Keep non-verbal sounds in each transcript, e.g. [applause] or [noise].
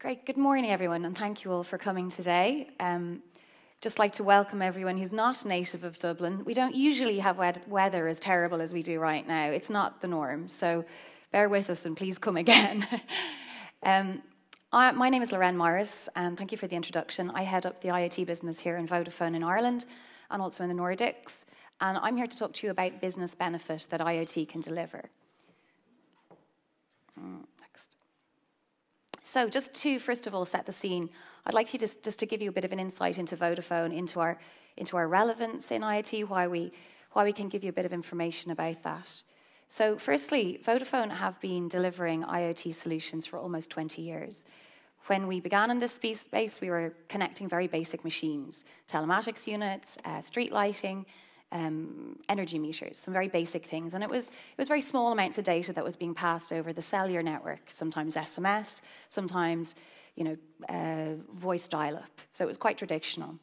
Great. Good morning, everyone, and thank you all for coming today. Um, just like to welcome everyone who's not native of Dublin. We don't usually have weather as terrible as we do right now. It's not the norm, so bear with us and please come again. [laughs] um, I, my name is Lauren Morris, and thank you for the introduction. I head up the IoT business here in Vodafone in Ireland and also in the Nordics, and I'm here to talk to you about business benefit that IoT can deliver. So, just to first of all set the scene, I'd like to just, just to give you a bit of an insight into Vodafone, into our into our relevance in IoT, why we why we can give you a bit of information about that. So, firstly, Vodafone have been delivering IoT solutions for almost 20 years. When we began in this space, we were connecting very basic machines, telematics units, uh, street lighting, um, energy meters, some very basic things. And it was, it was very small amounts of data that was being passed over the cellular network, sometimes SMS, sometimes you know, uh, voice dial-up. So it was quite traditional.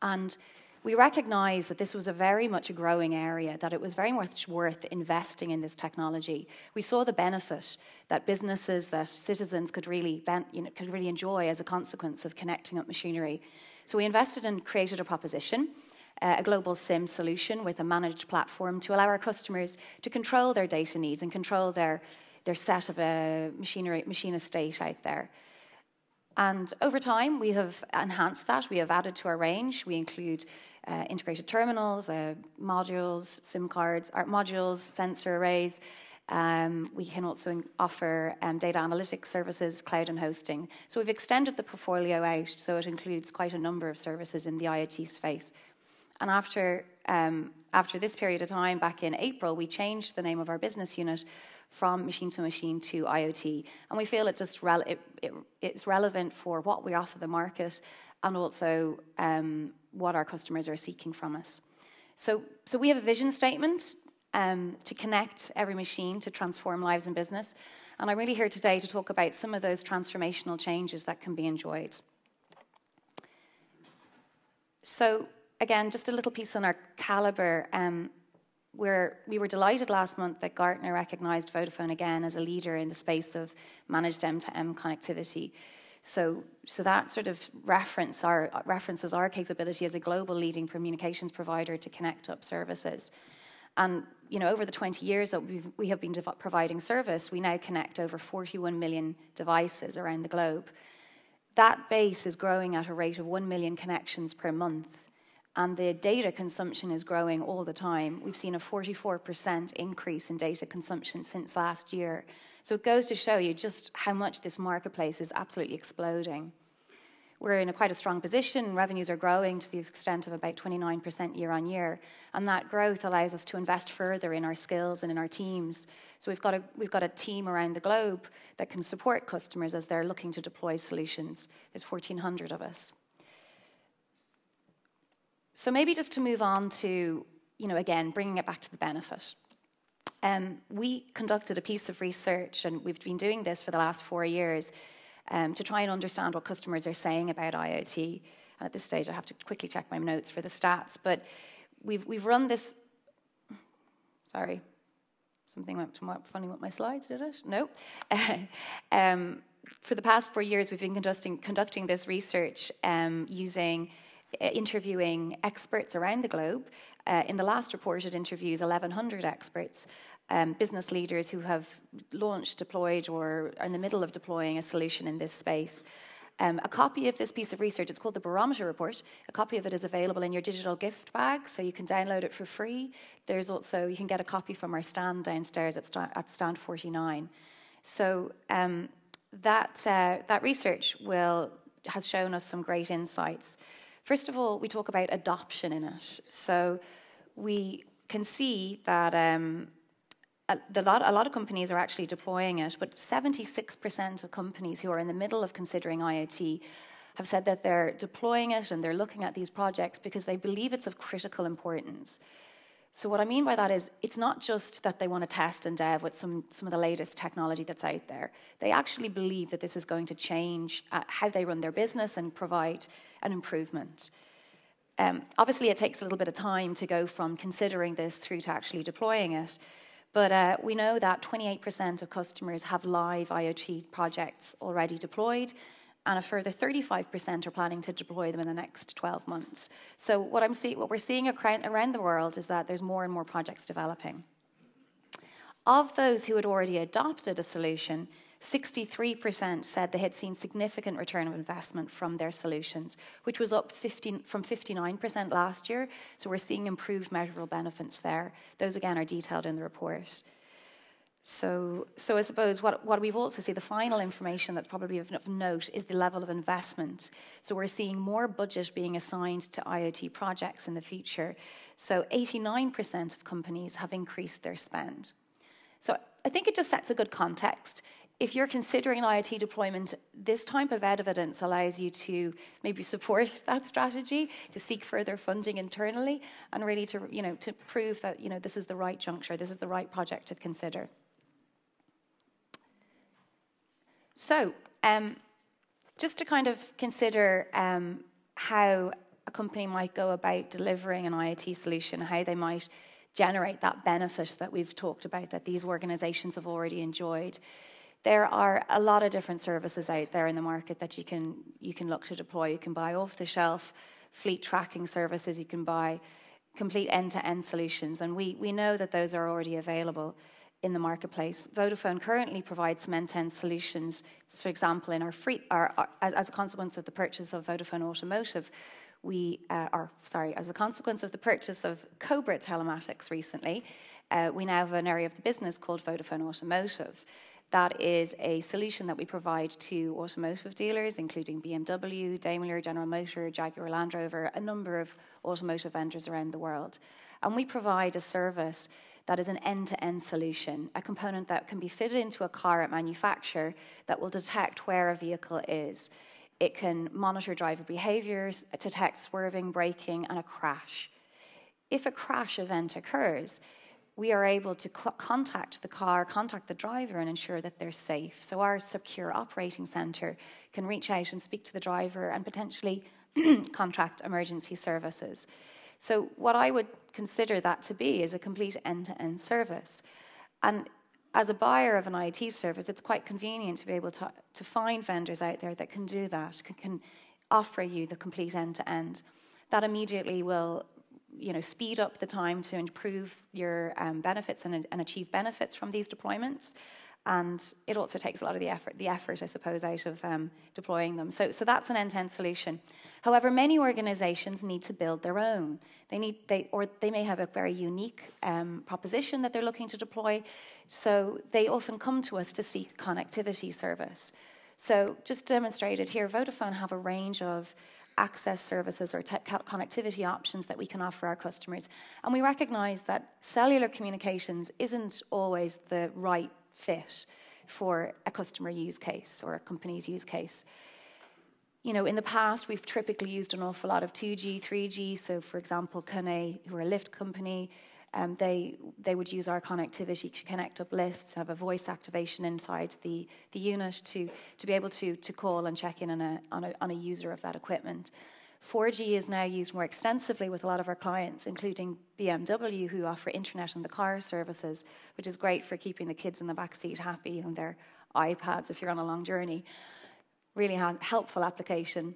And we recognized that this was a very much a growing area, that it was very much worth investing in this technology. We saw the benefit that businesses, that citizens could really, you know, could really enjoy as a consequence of connecting up machinery. So we invested and created a proposition uh, a global SIM solution with a managed platform to allow our customers to control their data needs and control their, their set of a machinery, machine estate out there. And over time, we have enhanced that. We have added to our range. We include uh, integrated terminals, uh, modules, SIM cards, art modules, sensor arrays. Um, we can also offer um, data analytics services, cloud and hosting. So we've extended the portfolio out so it includes quite a number of services in the IoT space. And after, um, after this period of time, back in April, we changed the name of our business unit from machine to machine to IoT. And we feel it just re- it, it, it's relevant for what we offer the market and also um, what our customers are seeking from us. So, so we have a vision statement um, to connect every machine to transform lives and business. And I'm really here today to talk about some of those transformational changes that can be enjoyed. So, again, just a little piece on our caliber. Um, we're, we were delighted last month that Gartner recognised Vodafone again as a leader in the space of managed M2M connectivity. So, so that sort of reference our, references our capability as a global leading communications provider to connect up services. And you know, over the 20 years that we've, we have been providing service, we now connect over 41 million devices around the globe. That base is growing at a rate of 1 million connections per month and the data consumption is growing all the time. We've seen a 44% increase in data consumption since last year. So it goes to show you just how much this marketplace is absolutely exploding. We're in a quite a strong position. Revenues are growing to the extent of about 29% year on year. And that growth allows us to invest further in our skills and in our teams. So we've got a, we've got a team around the globe that can support customers as they're looking to deploy solutions. There's 1,400 of us. So maybe just to move on to, you know, again, bringing it back to the benefit. Um, we conducted a piece of research, and we've been doing this for the last four years, um, to try and understand what customers are saying about IoT. And at this stage, I have to quickly check my notes for the stats, but we've, we've run this. Sorry, something went funny with my slides, did it? No. [laughs] um, for the past four years, we've been conducting, conducting this research um, using interviewing experts around the globe. Uh, in the last report, it interviews 1,100 experts, um, business leaders who have launched, deployed, or are in the middle of deploying a solution in this space. Um, a copy of this piece of research, it's called the Barometer Report. A copy of it is available in your digital gift bag, so you can download it for free. There's also, you can get a copy from our stand downstairs at, st- at stand 49. So um, that, uh, that research will, has shown us some great insights. First of all, we talk about adoption in it. So we can see that um, a, lot, a lot of companies are actually deploying it, but 76% of companies who are in the middle of considering IoT have said that they're deploying it and they're looking at these projects because they believe it's of critical importance. So what I mean by that is it's not just that they want to test and dev with some, some of the latest technology that's out there. They actually believe that this is going to change uh, how they run their business and provide an improvement. Um, obviously, it takes a little bit of time to go from considering this through to actually deploying it. But uh, we know that 28% of customers have live IoT projects already deployed, and a further 35% are planning to deploy them in the next 12 months. So what, I'm see- what we're seeing around the world is that there's more and more projects developing. Of those who had already adopted a solution, 63% said they had seen significant return of investment from their solutions, which was up 15, from 59% last year. So we're seeing improved measurable benefits there. Those, again, are detailed in the report. So, so I suppose what, what we've also seen, the final information that's probably of, note is the level of investment. So we're seeing more budget being assigned to IoT projects in the future. So 89% of companies have increased their spend. So I think it just sets a good context if you're considering IoT deployment, this type of evidence allows you to maybe support [laughs] that strategy, to seek further funding internally, and really to, you know, to prove that you know, this is the right juncture, this is the right project to consider. So, um, just to kind of consider um, how a company might go about delivering an IoT solution, how they might generate that benefit that we've talked about that these organizations have already enjoyed there are a lot of different services out there in the market that you can you can look to deploy. You can buy off the shelf fleet tracking services. You can buy complete end to end solutions, and we we know that those are already available in the marketplace. Vodafone currently provides some end to end solutions. For example, in our free, our, our, as, as, a consequence of the purchase of Vodafone Automotive. We uh, are sorry, as a consequence of the purchase of Cobra Telematics recently, uh, we now have an area of the business called Vodafone Automotive. That is a solution that we provide to automotive dealers, including BMW, Daimler, General Motor, Jaguar Land Rover, a number of automotive vendors around the world. And we provide a service that is an end to end solution, a component that can be fitted into a car at manufacture that will detect where a vehicle is. It can monitor driver behaviors, detect swerving, braking, and a crash. If a crash event occurs, we are able to co- contact the car, contact the driver, and ensure that they're safe. So, our secure operating centre can reach out and speak to the driver and potentially [clears throat] contract emergency services. So, what I would consider that to be is a complete end to end service. And as a buyer of an IT service, it's quite convenient to be able to, to find vendors out there that can do that, can, can offer you the complete end to end. That immediately will you know, speed up the time to improve your um, benefits and, and achieve benefits from these deployments. And it also takes a lot of the effort, the effort, I suppose, out of um, deploying them. So, so that's an end-to-end solution. However, many organizations need to build their own. They need, they, or they may have a very unique um, proposition that they're looking to deploy. So they often come to us to seek connectivity service. So just demonstrated here, Vodafone have a range of access services or connectivity options that we can offer our customers. And we recognize that cellular communications isn't always the right fit for a customer use case or a company's use case. You know, in the past, we've typically used an awful lot of 2G, 3G. So, for example, Kone, who are a lift company, um, they, they would use our connectivity to connect up lifts, have a voice activation inside the, the unit to, to be able to, to call and check in on a, on, a, on a user of that equipment. 4G is now used more extensively with a lot of our clients, including BMW, who offer internet in the car services, which is great for keeping the kids in the back seat happy on their iPads if you're on a long journey. Really helpful application.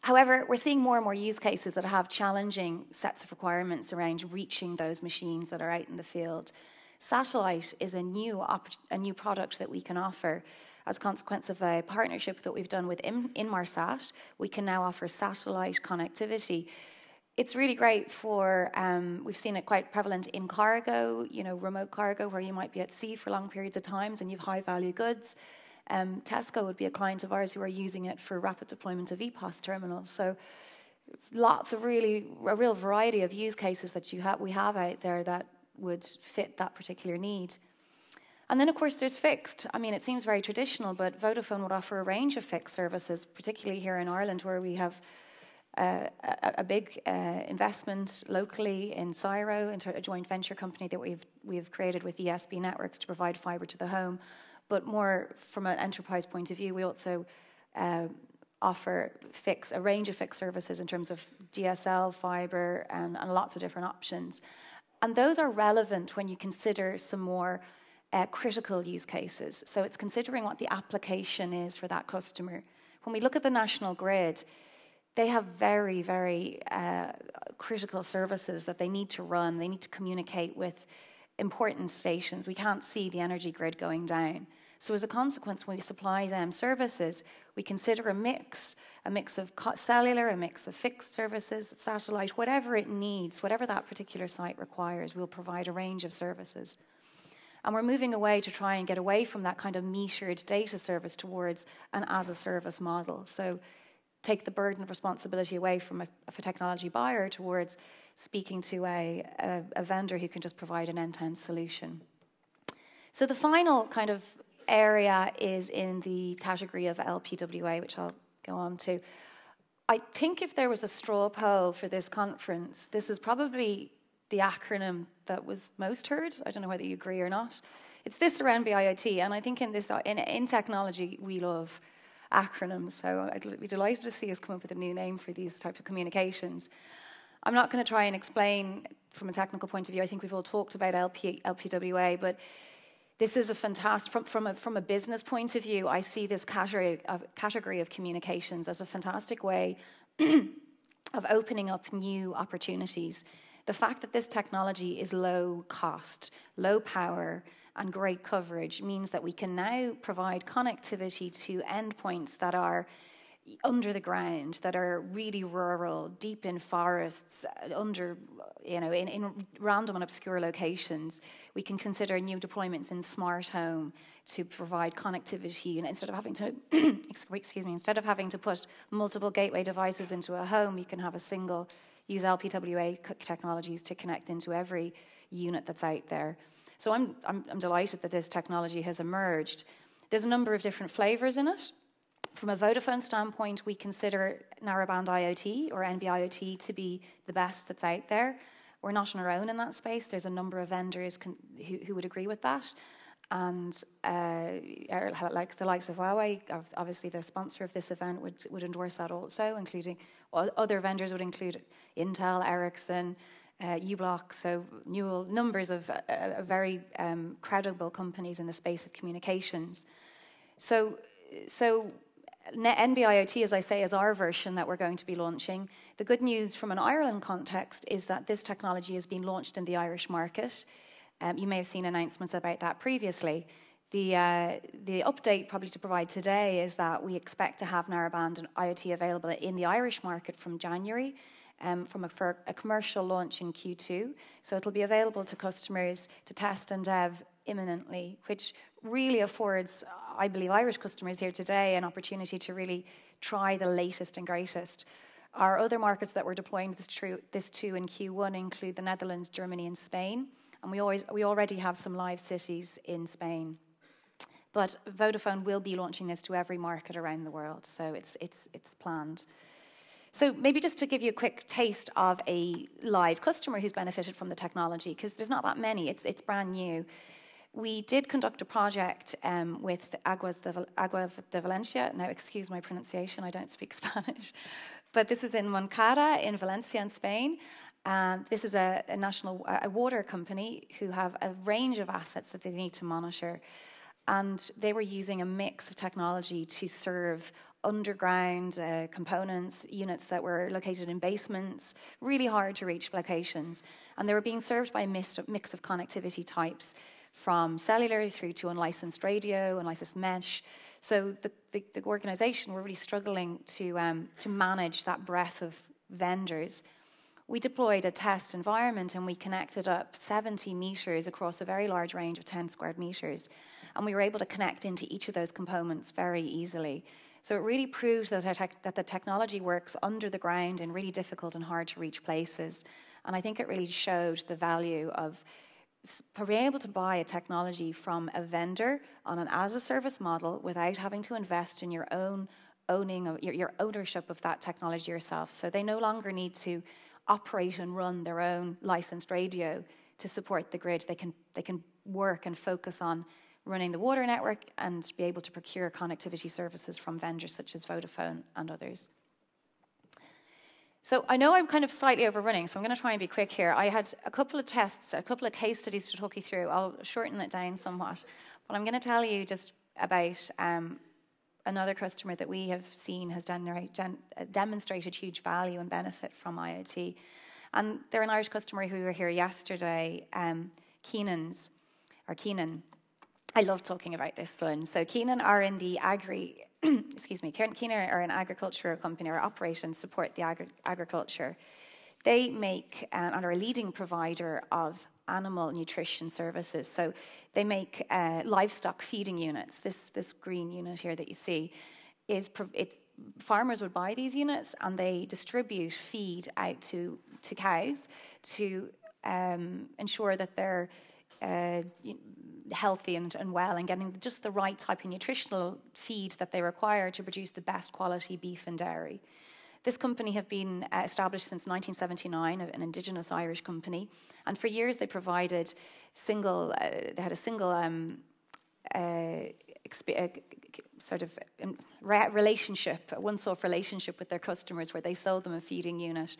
However, we're seeing more and more use cases that have challenging sets of requirements around reaching those machines that are out in the field. Satellite is a new, a new product that we can offer. As a consequence of a partnership that we've done with In- Inmarsat, we can now offer satellite connectivity. It's really great for, um, we've seen it quite prevalent in cargo, you know, remote cargo, where you might be at sea for long periods of times and you've high value goods. Um, Tesco would be a client of ours who are using it for rapid deployment of EPOS terminals. So lots of really a real variety of use cases that you have we have out there that would fit that particular need. And then, of course, there's fixed. I mean, it seems very traditional, but Vodafone would offer a range of fixed services, particularly here in Ireland, where we have uh, a, a, big uh, investment locally in SIRO, into a joint venture company that we've we've created with ESB Networks to provide fibre to the home. But more from an enterprise point of view, we also uh, offer fix a range of fixed services in terms of DSL, fiber, and, and lots of different options. And those are relevant when you consider some more uh, critical use cases. So it's considering what the application is for that customer. When we look at the national grid, they have very, very uh, critical services that they need to run. They need to communicate with important stations. We can't see the energy grid going down. So, as a consequence, when we supply them services, we consider a mix a mix of cellular, a mix of fixed services, satellite, whatever it needs, whatever that particular site requires, we'll provide a range of services. And we're moving away to try and get away from that kind of metered data service towards an as a service model. So, take the burden of responsibility away from a, a technology buyer towards speaking to a, a, a vendor who can just provide an end to end solution. So, the final kind of area is in the category of LPWA, which I'll go on to. I think if there was a straw poll for this conference, this is probably the acronym that was most heard. I don't know whether you agree or not. It's this around NB-IoT, and I think in this in, in technology we love acronyms. So I'd be delighted to see us come up with a new name for these type of communications. I'm not going to try and explain from a technical point of view. I think we've all talked about LP, LPWA, but this is a fantastic, from, from, a, from a business point of view, I see this category of, category of communications as a fantastic way [clears throat] of opening up new opportunities. The fact that this technology is low cost, low power, and great coverage means that we can now provide connectivity to endpoints that are under the ground that are really rural, deep in forests, uh, under, you know, in, in random and obscure locations. We can consider new deployments in smart home to provide connectivity, and instead of having to, [clears throat] excuse me, instead of having to put multiple gateway devices into a home, you can have a single, use LPWA technologies to connect into every unit that's out there. So I'm, I'm, I'm delighted that this technology has emerged. There's a number of different flavors in it. From a Vodafone standpoint, we consider narrowband IoT or NB-IoT to be the best that's out there. We're not on our own in that space. There's a number of vendors who, who would agree with that. And uh, like the likes of Huawei, obviously the sponsor of this event would, would endorse that also, including other vendors would include Intel, Ericsson, uh, u-blox, so new numbers of uh, very um, credible companies in the space of communications. So, so NB-IoT, as I say, is our version that we're going to be launching. The good news from an Ireland context is that this technology has been launched in the Irish market. Um, you may have seen announcements about that previously. The, uh, the update probably to provide today is that we expect to have narrowband and IoT available in the Irish market from January, um, from a, for a commercial launch in Q2. So it'll be available to customers to test and dev imminently, which really affords, I believe, Irish customers here today an opportunity to really try the latest and greatest. Our other markets that we're deploying this, to, in Q1 include the Netherlands, Germany, and Spain. And we, always, we already have some live cities in Spain. But Vodafone will be launching this to every market around the world, so it's, it's, it's planned. So, maybe just to give you a quick taste of a live customer who's benefited from the technology, because there's not that many, it's, it's brand new. We did conduct a project um, with Aguas de, Agua de Valencia. Now, excuse my pronunciation, I don't speak [laughs] Spanish. But this is in Moncada, in Valencia, in Spain. Um, this is a, a national a water company who have a range of assets that they need to monitor. And they were using a mix of technology to serve underground uh, components, units that were located in basements, really hard to reach locations. And they were being served by a mix of connectivity types from cellular through to unlicensed radio, unlicensed mesh. So the, the, the organization were really struggling to, um, to manage that breadth of vendors. We deployed a test environment and we connected up 70 meters across a very large range of 10 squared meters. And we were able to connect into each of those components very easily. So it really proves that, that the technology works under the ground in really difficult and hard to reach places. And I think it really showed the value of being able to buy a technology from a vendor on an as a service model without having to invest in your own owning your, your ownership of that technology yourself. So they no longer need to operate and run their own licensed radio to support the grid. They can they can work and focus on running the water network and be able to procure connectivity services from vendors such as Vodafone and others. So I know I'm kind of slightly overrunning, so I'm going to try and be quick here. I had a couple of tests, a couple of case studies to talk you through. I'll shorten it down somewhat. But I'm going to tell you just about um, another customer that we have seen has demonstrated huge value and benefit from IoT. And they're an Irish customer who were here yesterday, um, Keenan's, or Keenan. I love talking about this one. So Keenan are in the agri, [clears throat] excuse me, Keenan are an agriculture company or operate and support the agri- agriculture. They make uh, and are a leading provider of animal nutrition services. So they make uh, livestock feeding units. This this green unit here that you see is it's farmers would buy these units and they distribute feed out to to cows to um, ensure that they're uh, healthy and, and well and getting just the right type of nutritional feed that they require to produce the best quality beef and dairy. This company have been uh, established since 1979, an Indigenous Irish company, and for years they provided single. Uh, they had a single um, uh, uh sort of um, relationship, a one-off relationship with their customers, where they sold them a feeding unit.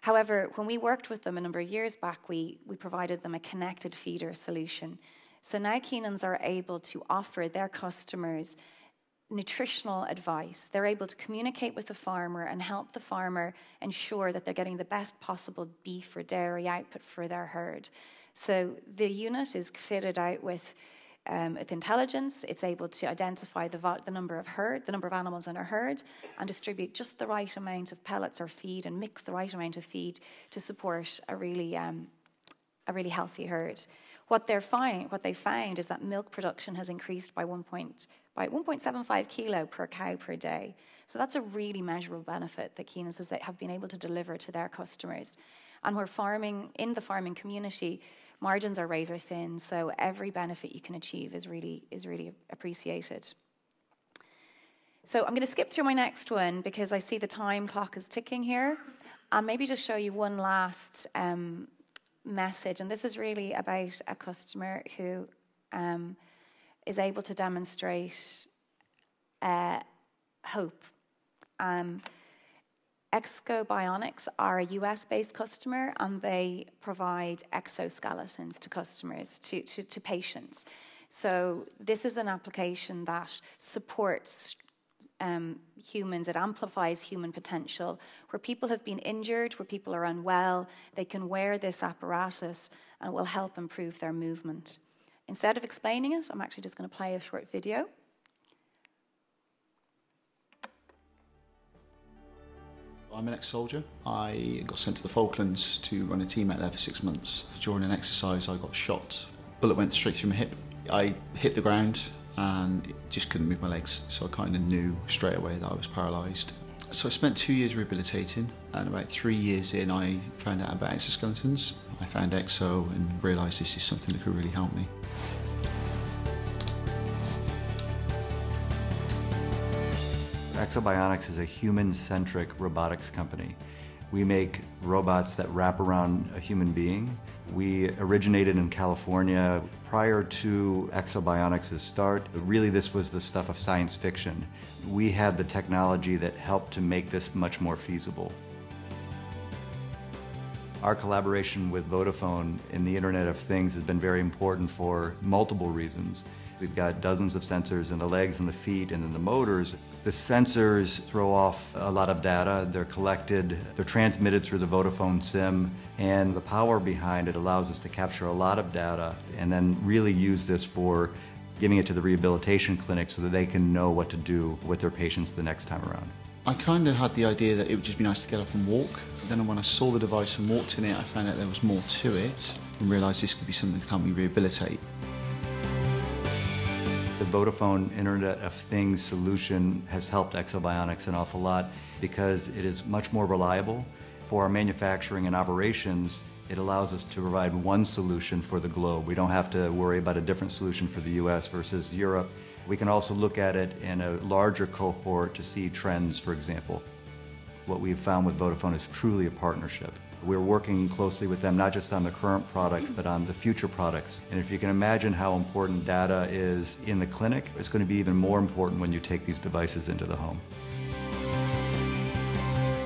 However, when we worked with them a number of years back, we, we provided them a connected feeder solution. So now Keenan's are able to offer their customers nutritional advice. They're able to communicate with the farmer and help the farmer ensure that they're getting the best possible beef or dairy output for their herd. So the unit is fitted out with um, with intelligence, it's able to identify the, the number of herd, the number of animals in a herd, and distribute just the right amount of pellets or feed, and mix the right amount of feed to support a really um, a really healthy herd. What they're find, what they found is that milk production has increased by one point by 1.75 kilo per cow per day. So that's a really measurable benefit that Keenan's have been able to deliver to their customers. And we're farming in the farming community, margins are razor thin, so every benefit you can achieve is really is really appreciated. So I'm going to skip through my next one because I see the time clock is ticking here, and maybe just show you one last um, message. And this is really about a customer who um, is able to demonstrate uh, hope. Um, Ekso Bionics are a US based customer and they provide exoskeletons to customers, to, to, to, patients. So, this is an application that supports um, humans, it amplifies human potential. Where people have been injured, where people are unwell, they can wear this apparatus and it will help improve their movement. Instead of explaining it, I'm actually just going to play a short video. I'm an ex-soldier. I got sent to the Falklands to run a team out there for six months. During an exercise, I got shot. Bullet went straight through my hip. I hit the ground and just couldn't move my legs, so I kind of knew straight away that I was paralysed. So I spent two years rehabilitating, and about three years in, I found out about exoskeletons. I found Ekso and realised this is something that could really help me. Ekso Bionics is a human-centric robotics company. We make robots that wrap around a human being. We originated in California. Prior to Ekso Bionics' start, really this was the stuff of science fiction. We had the technology that helped to make this much more feasible. Our collaboration with Vodafone in the Internet of Things has been very important for multiple reasons. We've got dozens of sensors in the legs and the feet and in the motors. The sensors throw off a lot of data. They're collected, they're transmitted through the Vodafone SIM, and the power behind it allows us to capture a lot of data and then really use this for giving it to the rehabilitation clinic so that they can know what to do with their patients the next time around. I kind of had the idea that it would just be nice to get up and walk. Then when I saw the device and walked in it, I found out there was more to it and realised this could be something to help me rehabilitate. The Vodafone Internet of Things solution has helped Ekso Bionics an awful lot because it is much more reliable. For our manufacturing and operations, it allows us to provide one solution for the globe. We don't have to worry about a different solution for the US versus Europe. We can also look at it in a larger cohort to see trends, for example. What we've found with Vodafone is truly a partnership. We're working closely with them, not just on the current products, but on the future products. And if you can imagine how important data is in the clinic, it's going to be even more important when you take these devices into the home.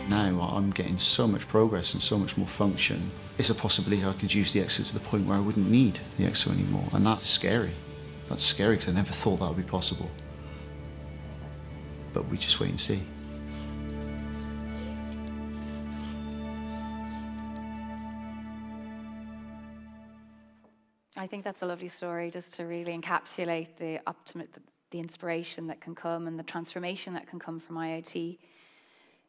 Now I'm getting so much progress and so much more function. It's a possibility I could use the Ekso to the point where I wouldn't need the Ekso anymore, and that's scary. That's scary because I never thought that would be possible. But we just wait and see. I think that's a lovely story just to really encapsulate the the, the, inspiration that can come and the transformation that can come from IoT.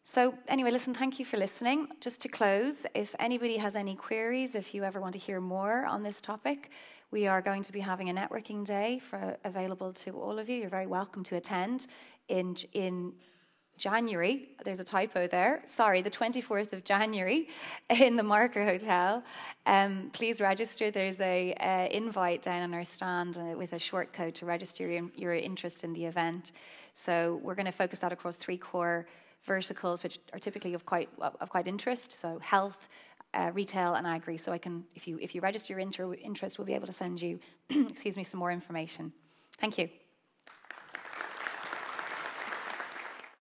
So, anyway, listen, thank you for listening. Just to close, if anybody has any queries, if you ever want to hear more on this topic, we are going to be having a networking day for available to all of you. You're very welcome to attend in in January. There's a typo there. Sorry, the 24th of January in the Marker Hotel. Um, please register. There's a uh, invite down on our stand uh, with a short code to register your, your interest in the event. So we're going to focus that across three core verticals, which are typically of quite of quite interest. So health, uh, retail, and agri. So I can, if you if you register your inter- interest, we'll be able to send you, [clears throat] excuse me, some more information. Thank you.